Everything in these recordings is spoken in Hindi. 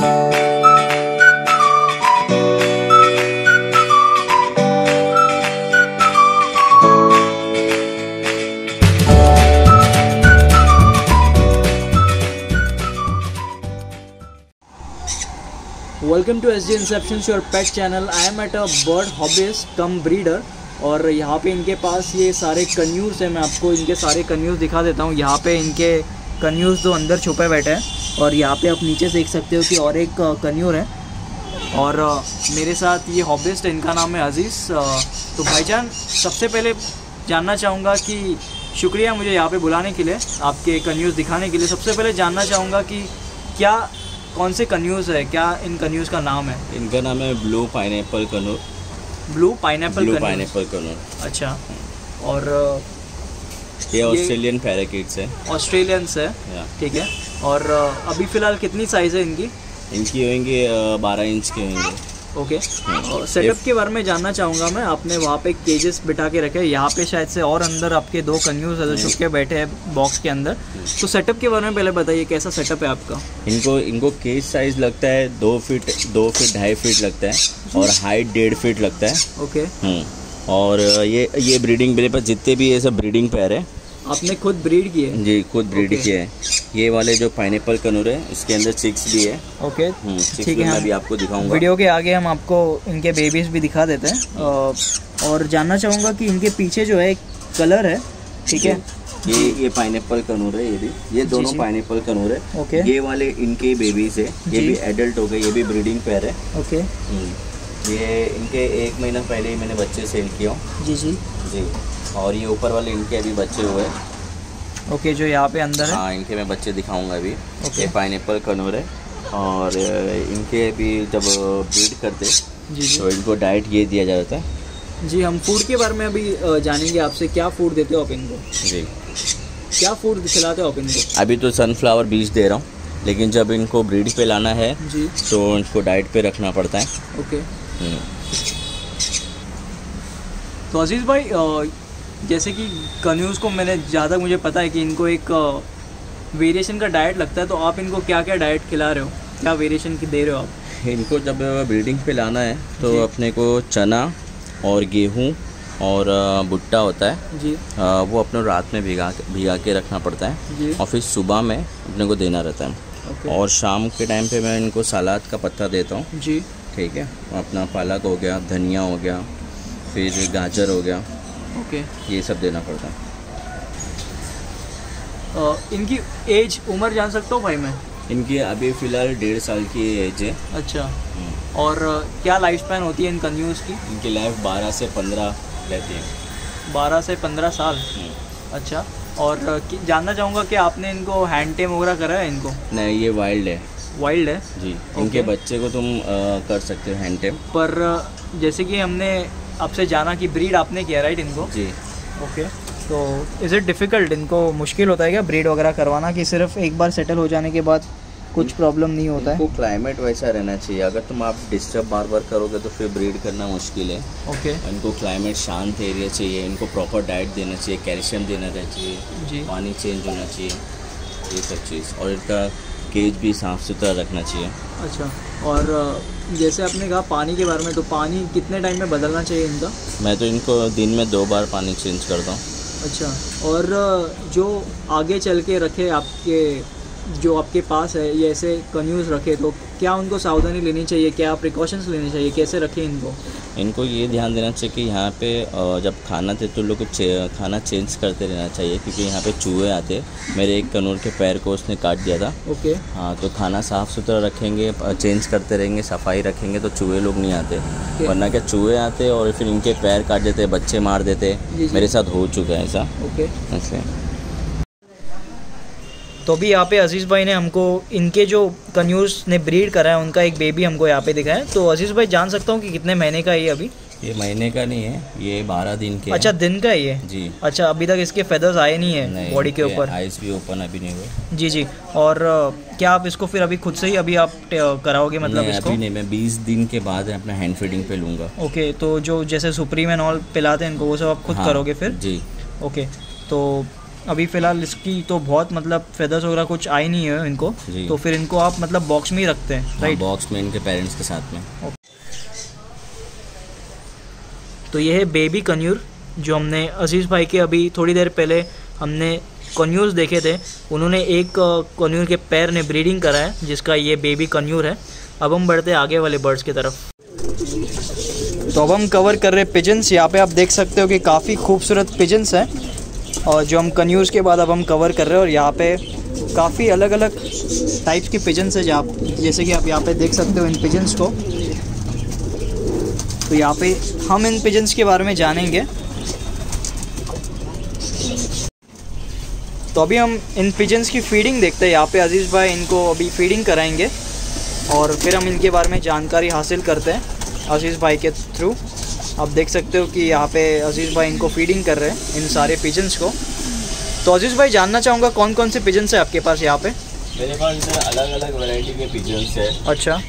Welcome to S D inception your pet channel I am at a bird hobbies cum breeder और यहाँ पे इनके पास ये सारे कन्यूज़ हैं। मैं आपको इनके सारे कन्यूज़ दिखा देता हूँ। यहाँ पे इनके कन्यूज़ दो अंदर छुपे बैठे हैं। और यहाँ पे आप नीचे देख सकते हो कि और एक कन्यूर है। और मेरे साथ ये हॉबिस्ट है इनका नाम है अज़ीज़। तो भाईजान सबसे पहले जानना चाहूँगा कि शुक्रिया मुझे यहाँ पे बुलाने के लिए आपके कन्यूज़ दिखाने के लिए। सबसे पहले जानना चाहूँगा कि क्या कौन से कन्यूज़ है क्या इन कन्यूज़ का नाम है? इनका नाम है blue pineapple conure blue pineapple blue pineapple conure अच्छा। और अ, ये ऑस्ट्रेलियन पैराकिट्स है। ऑस्ट्रेलियंस है ठीक है। और अभी फ़िलहाल कितनी साइज़ है इनकी? इनकी होंगे बारह इंच के होंगे। ओके सेटअप के बारे में जानना चाहूँगा मैं आपने वहाँ पे केजेस बिठा के रखे यहाँ पे शायद से और अंदर आपके दो कन्यूज छुप के बैठे हैं बॉक्स के अंदर। तो सेटअप के बारे में पहले बताइए कैसा सेटअप है आपका? इनको इनको केज साइज़ लगता है दो फीट दो फीट ढाई फीट लगता है और हाइट डेढ़ फीट लगता है। ओके हम्म, और ये ये ब्रीडिंग मेरे पास जितने भी ये सब ब्रीडिंग पैर है आपने खुद ब्रीड की है? जी खुद ब्रीड Okay. किए हैं। ये वाले जो पाइनएप्पल कनूर है इसके अंदर चिक्स भी है। ओके हम्म, ठीक है मैं अभी आपको दिखाऊँगा। वीडियो के आगे हम आपको इनके बेबीज भी दिखा देते हैं। और जानना चाहूँगा कि इनके पीछे जो है एक कलर है ठीक है? ये ये पाइनएप्पल कनूर है ये भी। ये दोनों जी। पाइनएप्पल कनूर है। ओके ये वाले इनके बेबीज है। ये भी एडल्ट हो गए ये भी ब्रीडिंग पैर है। Okay hmm. ये इनके एक महीना पहले ही मैंने बच्चे सेल किया जी जी। जी। और ये ऊपर वाले इनके अभी बच्चे हुए ओके जो यहाँ पे अंदर है। हाँ इनके मैं बच्चे दिखाऊँगा अभी। ओके। ये पाइनएप्पल कनूर है और इनके भी जब ब्रीड करते जी जी। तो इनको डाइट ये दिया जाता है। जी हम फ़ूड के बारे में अभी जानेंगे आपसे क्या फ़ूड देते हो आप इनको? जी। क्या फ़ूड खिलाते हो आप इनको? अभी तो सनफ्लावर बीज दे रहा हूँ लेकिन जब इनको ब्रीड पे लाना है जी। तो इनको डाइट पे रखना पड़ता है। ओके। हम्म। तो अज़ीज़ भाई जैसे कि कन्यूज़ को मैंने ज़्यादा मुझे पता है कि इनको एक वेरिएशन का डाइट लगता है तो आप इनको क्या क्या डाइट खिला रहे हो? क्या वेरिएशन की दे रहे हो आप? इनको जब ब्रीडिंग पे लाना है तो अपने को चना और गेहूँ और भुट्टा होता है जी। अ, वो अपने रात में भिगा भिगा के रखना पड़ता है जी। और फिर सुबह में अपने को देना रहता है। ओके। और शाम के टाइम पे मैं इनको सलाद का पत्ता देता हूँ। जी। ठीक है? अपना पालक हो गया धनिया हो गया फिर गाजर हो गया ओके ये सब देना पड़ता। है इनकी एज उम्र जान सकता हूँ भाई मैं? इनकी अभी फ़िलहाल डेढ़ साल की एज है। अच्छा। हम्म। और क्या लाइफ स्पैन होती है इन कन्यूज़ की? इनकी लाइफ बारह से पंद्रह रहती है। बारह से पंद्रह साल? हम्म। अच्छा। और जानना चाहूँगा कि आपने इनको हैंड टेम वगैरह करा है इनको? नहीं ये वाइल्ड है। वाइल्ड है? जी। इनके बच्चे को तुम अ, कर सकते हो हैंड टेम पर जैसे कि हमने आपसे जाना कि ब्रीड आपने किया राइट इनको? जी। ओके तो इज़ इट डिफ़िकल्ट इनको मुश्किल होता है क्या ब्रीड वगैरह करवाना कि सिर्फ़ एक बार सेटल हो जाने के बाद कुछ प्रॉब्लम नहीं होता है? क्लाइमेट वैसा रहना चाहिए। अगर तुम आप डिस्टर्ब बार बार करोगे तो फिर ब्रीड करना मुश्किल है। Okay okay. इनको क्लाइमेट शांत एरिया चाहिए। इनको प्रॉपर डाइट देना चाहिए कैल्शियम देना चाहिए जी। पानी चेंज होना चाहिए ये सब चीज़। और इनका केज भी साफ़ सुथरा रखना चाहिए। अच्छा और जैसे आपने कहा पानी के बारे में तो पानी कितने टाइम में बदलना चाहिए इनका? मैं तो इनको दिन में दो बार पानी चेंज करता हूँ। अच्छा और जो आगे चल के रखे आपके जो आपके पास है ये ऐसे कन्यूज़ रखे तो क्या उनको सावधानी लेनी चाहिए? क्या प्रिकॉशंस लेनी चाहिए? कैसे रखें इनको? इनको ये ध्यान देना चाहिए कि यहाँ पे जब खाना थे तो लोग चे- खाना चेंज करते रहना चाहिए क्योंकि यहाँ पे चूहे आते मेरे एक कनूर के पैर को उसने काट दिया था। ओके। हाँ तो खाना साफ़ सुथरा रखेंगे चेंज करते रहेंगे सफ़ाई रखेंगे तो चूहे लोग नहीं आते। वरना क्या चूहे आते और फिर इनके पैर काट देते बच्चे मार देते। मेरे साथ हो चुका है ऐसा। ओके। ऐसे। तो अभी यहाँ पे अज़ीज़ भाई ने हमको इनके जो कन्यूज़ ने ब्रीड करा है उनका एक बेबी हमको यहाँ पे दिखा है। तो अज़ीज़ भाई जान सकता हूँ कि कितने महीने का है ये अभी? ये महीने का नहीं है ये बारह दिन के अच्छा दिन का है ये? जी। अच्छा अभी तक इसके फेदर्स आए नहीं है बॉडी के ऊपर? आइज़ भी ओपन अभी नहीं हुए। जी जी। और क्या आप इसको फिर अभी खुद से ही अभी आप कराओगे मतलब नहीं, इसको? अभी नहीं मैं बीस दिन के बाद अपना हैंड फीडिंग पे लूँगा। ओके तो जो जैसे सुप्रीम एंड ऑल पिलाते हैं इनको वो सब आप खुद हाँ, करोगे फिर? जी। ओके तो अभी फ़िलहाल इसकी तो बहुत मतलब फेदर्स वगैरह कुछ आई नहीं है इनको। तो फिर इनको आप मतलब बॉक्स में ही रखते हैं हाँ, राइट बॉक्स में इनके पेरेंट्स के साथ में। तो ये है बेबी कन्यूर जो हमने अज़ीज़ भाई के अभी थोड़ी देर पहले हमने कन्यूर्स देखे थे। उन्होंने एक कन्यूर के पैर ने ब्रीडिंग करा है जिसका ये बेबी कन्यूर है। अब हम बढ़ते आगे वाले बर्ड्स की तरफ़। तो अब हम कवर कर रहे पिजन्स यहाँ पे आप देख सकते हो कि काफ़ी खूबसूरत पिजन्स हैं। और जो हम कन्यूज़ के बाद अब हम कवर कर रहे हैं और यहाँ पे काफ़ी अलग अलग टाइप्स की पिजन्स है जहाँ जैसे कि आप यहाँ पे देख सकते हो इन पिजन्स को। तो यहाँ पे हम इन पिजन्स के बारे में जानेंगे। तो अभी हम इन पिजन्स की फीडिंग देखते हैं। यहाँ पे अज़ीज़ भाई इनको अभी फीडिंग कराएँगे और फिर हम इनके बारे में जानकारी हासिल करते हैं अज़ीज़ भाई के थ्रू आप देख सकते हो कि यहाँ पे अज़ीज़ भाई इनको फीडिंग कर रहे हैं इन सारे पिजन्स को। तो अज़ीज़ भाई जानना चाहूँगा कौन कौन से पिजन्स है आपके पास यहाँ पे? मेरे पास अलग अलग वैरायटी के पिजन्स है। अच्छा।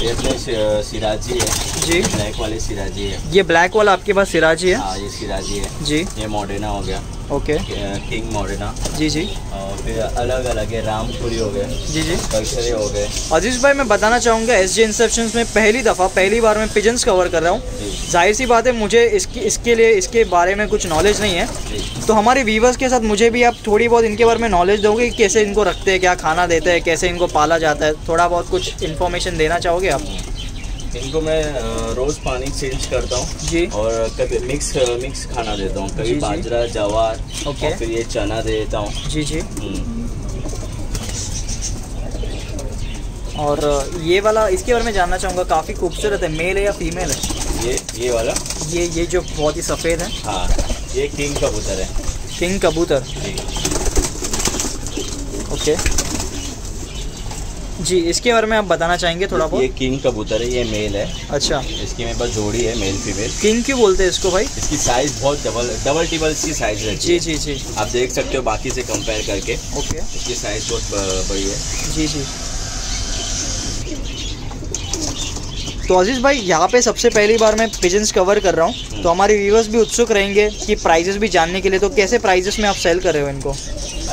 ये अपने सिराजी है। जी। ब्लैक वाले सिराजी है। ये ब्लैक वाला आपके पास सिराजी है? हाँ ये सिराजी है। जी। ये मॉडर्ना हो गया। ओके किंग मॉडर्ना जी जी. और फिर अलग अलग है रामपुरी हो गए जी जी. कल्चरे हो गए. अज़ीज़ भाई मैं बताना चाहूँगा एस जे इंसेप्शन में पहली दफ़ा पहली बार मैं पिजन्स कवर कर रहा हूँ। ज़ाहिर सी बात है मुझे इसकी इसके लिए इसके बारे में कुछ नॉलेज नहीं है। तो हमारे व्यूवर्स के साथ मुझे भी आप थोड़ी बहुत इनके बारे में नॉलेज दोगे कि कैसे इनको रखते हैं क्या खाना देते हैं कैसे इनको पाला जाता है? थोड़ा बहुत कुछ इन्फॉर्मेशन देना चाहोगे आप? इनको मैं रोज पानी चेंज करता हूँ जी। और कभी मिक्स मिक्स खाना देता हूँ। कभी बाजरा जवार ओके। और फिर ये चना दे देता हूँ। जी जी। हम्म, और ये वाला इसके बारे में जानना चाहूँगा काफ़ी खूबसूरत है मेल है या फीमेल है? ये ये वाला। ये ये जो बहुत ही सफ़ेद है। हाँ ये किंग कबूतर है। किंग कबूतर। जी। ओके। जी इसके बारे में आप बताना चाहेंगे थोड़ा बहुत? ये किंग कबूतर है ये मेल है। अच्छा। इसकी मेरे पास जोड़ी है मेल फीमेल किंग क्यों बोलते हैं इसको भाई? इसकी साइज़ बहुत डबल डबल टिबल इसकी साइज़ रहती जी जी जी। आप देख सकते हो बाकी से कंपेयर करके। ओके। इसकी साइज़ बहुत बड़ी है। जी जी। तो अज़ीज़ भाई यहाँ पे सबसे पहली बार मैं पिजन्स कवर कर रहा हूँ। तो हमारे व्यूवर्स भी उत्सुक रहेंगे कि प्राइजेस भी जानने के लिए तो कैसे प्राइजेस में आप सेल कर रहे हो इनको?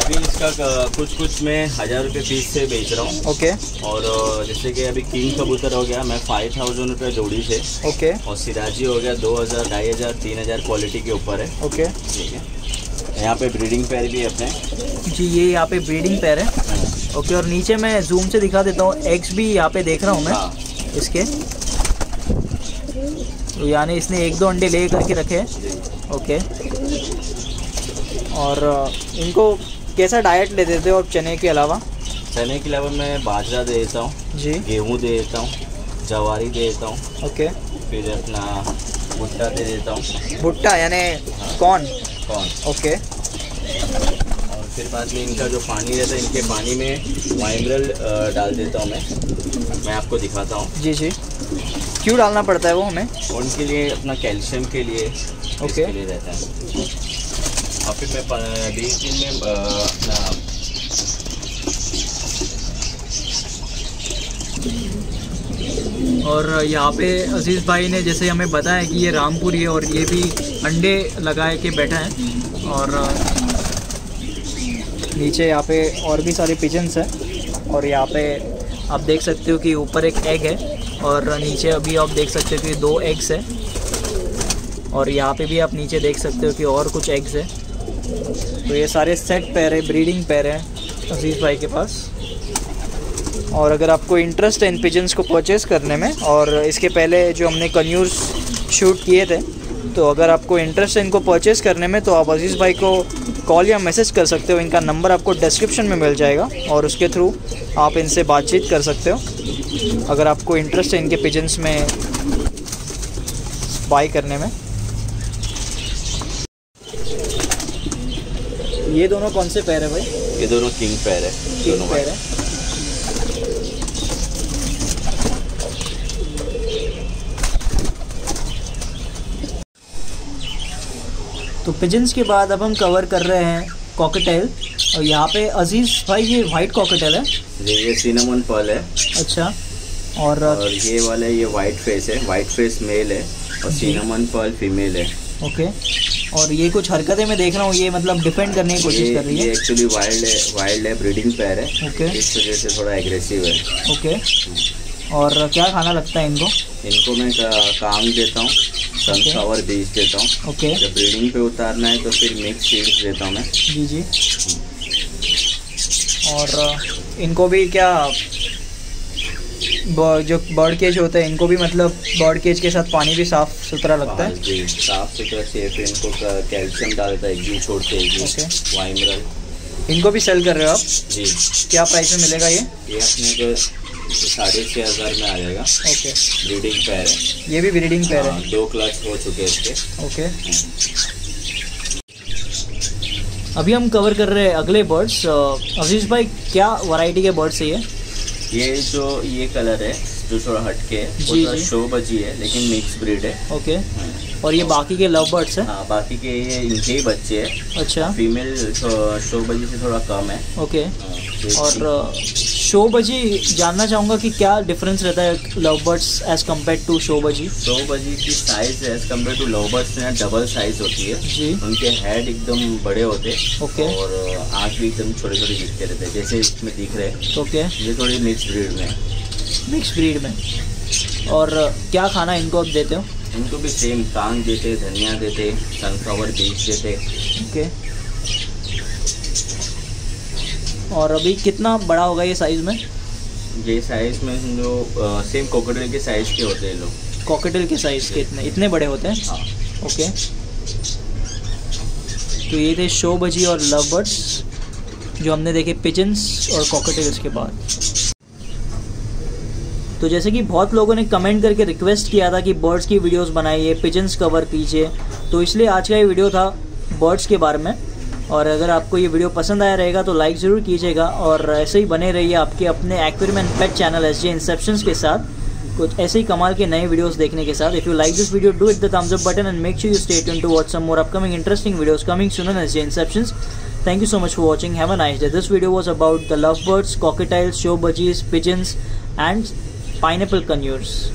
अभी इसका कुछ कुछ मैं हज़ार रुपये पीस से बेच रहा हूँ। ओके। और जैसे कि अभी किंग कबूतर हो गया मैं फाइव थाउज़ेंड रुपये जोड़ी से। ओके। और सिराजी हो गया दो हज़ार ढाई हज़ार तीन हज़ार क्वालिटी के ऊपर है। ओके। ठीक है। यहाँ पे ब्रीडिंग पैर भी है अपने। जी ये यहाँ पे ब्रीडिंग पैर है। ओके और नीचे मैं जूम से दिखा देता हूँ। एग्स भी यहाँ पे देख रहा हूँ मैं। हाँ। इसके। तो यानी इसने एक दो अंडे ले करके रखे हैं। ओके। और इनको कैसा डाइट ले देते हो आप चने के अलावा? चने के अलावा मैं बाजरा दे देता हूँ जी। गेहूँ दे देता हूँ जवारी दे देता हूँ ओके। फिर अपना भुट्टा दे देता हूँ। भुट्टा यानी कौन? कौन? ओके। और फिर बाद में इनका जो पानी रहता है इनके पानी में वाइमरल डाल देता हूँ मैं। मैं आपको दिखाता हूँ। जी जी। क्यों डालना पड़ता है वो हमें? उनके लिए अपना कैल्शियम के लिए ओके। लिए रहता है। फिर मैं बीस दिन में अपना और यहाँ पे अज़ीज़ भाई ने जैसे हमें बताया कि ये रामपुरी है और ये भी अंडे लगाए के बैठा है और नीचे यहाँ पे और भी सारे पिजन्स हैं और यहाँ पे आप देख सकते हो कि ऊपर एक एग है और नीचे अभी आप देख सकते हो कि दो एग्स है और यहाँ पे भी आप नीचे देख सकते हो कि और कुछ एग्स है। तो ये सारे सेट पैर है ब्रीडिंग पैर हैं अज़ीज़ भाई के पास। और अगर आपको इंटरेस्ट है इन पिजन्स को परचेज़ करने में, और इसके पहले जो हमने कन्यूर्स शूट किए थे तो अगर आपको इंटरेस्ट है इनको परचेज़ करने में तो आप अज़ीज़ भाई को कॉल या मैसेज कर सकते हो। इनका नंबर आपको डिस्क्रिप्शन में मिल जाएगा, और उसके थ्रू आप इनसे बातचीत कर सकते हो। अगर आपको इंटरेस्ट है इनके पिजन्स में बाई करने में ये दोनों कौन से पैर है भाई? ये दोनों किंग पैर है दोनों पैर है। तो पिजन्स के बाद अब हम कवर कर रहे हैं कॉकटेल और यहाँ पे अज़ीज़ भाई ये वाइट कॉकटेल है। ये ये सिनेमन पर्ल है। अच्छा। और और ये वाला ये वाइट फेस है। वाइट फेस मेल है और सिनेमन पर्ल फीमेल है। ओके और ये कुछ हरकतें मैं देख रहा हूँ ये मतलब डिफेंड करने की कोशिश कर रही है। एक्चुअली वाइल्ड है वाइल्ड है ब्रीडिंग पैर है। ओके इस वजह से थोड़ा एग्रेसिव है। ओके और क्या खाना लगता है इनको? इनको मैं का, काम देता हूँ सनफ्लावर बीज देता हूँ। ओके जब ब्रीडिंग पे उतारना है तो फिर मिक्स सीड्स देता हूँ मैं। जी जी। और इनको भी क्या जो बर्ड केज होते हैं इनको भी मतलब बर्ड केज के साथ पानी भी साफ़ सुथरा लगता है। हाँ साफ़ सुथरा सेफ़ इनको कैल्शियम डालता है एक छोड़ते। वाइमरल इनको भी सेल कर रहे हो आप? जी। क्या प्राइस में मिलेगा ये? ये अपने को साढ़े छः हज़ार में आ जाएगा। ओके। ब्रीडिंग पैर है। ये भी ब्रीडिंग पेयर हाँ, है दो क्लास हो चुके हैं इसके। ओके। अभी हम कवर कर रहे हैं अगले बर्ड्स अज़ीज़ भाई क्या वैरायटी के बर्ड्स है ये? ये जो ये कलर है जो थोड़ा हटके है वो जी, थोड़ा जी। शो बजी है लेकिन मिक्स ब्रीड है। ओके और ये बाकी के लव बर्ड्स है? हाँ बाकी के ये इनके ही बच्चे हैं। अच्छा। फीमेल शो बजी से थोड़ा कम है। ओके हाँ, और शो बजी जानना चाहूँगा कि क्या डिफरेंस रहता है love birds as compare to show budgie show budgie की size as compare to love birds में डबल साइज़ होती है। जी। उनके हेड एकदम बड़े होते हैं ओके। और आँख भी एकदम छोटे छोटे दिखते रहते हैं जैसे इसमें दिख रहे हैं। ओके। ये थोड़ी मिक्स ब्रीड में मिक्स ब्रीड में। और क्या खाना इनको आप देते हो? इनको भी सेम कांग देते धनिया देते सनफ्लावर बीज देते। ओके। और अभी कितना बड़ा होगा ये साइज़ में? ये साइज़ में जो सेम कोकोडल के साइज़ के होते हैं लोग। कॉकेटल के साइज़ के इतने इतने बड़े होते हैं? हाँ। ओके तो ये थे शो बजी और लव बर्ड्स जो हमने देखे पिजन्स और कॉकेटल्स के बाद। तो जैसे कि बहुत लोगों ने कमेंट करके रिक्वेस्ट किया था कि बर्ड्स की वीडियोस बनाइए पिजन्स कवर कीजिए तो इसलिए आज का ये वीडियो था बर्ड्स के बारे में। और अगर आपको ये वीडियो पसंद आया रहेगा तो लाइक ज़रूर कीजिएगा और ऐसे ही बने रहिए आपके अपने aquarium and pet channel S J inceptions के साथ कुछ ऐसे ही कमाल के नए वीडियोस देखने के साथ if you like this video do it the thumbs up button and make sure you stay tune to watch some more upcoming interesting videos coming soon S J inceptions Thank you so much for watching. Have a nice day. This video was about the lovebirds, cockatiels, show budgies, pigeons, and pineapple conures.